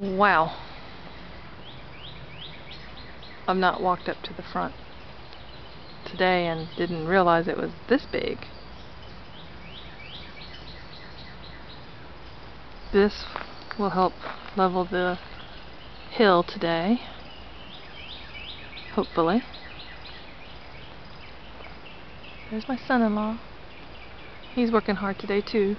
Wow. I've not walked up to the front today and didn't realize it was this big. This will help level the hill today. Hopefully. There's my son-in-law. He's working hard today too.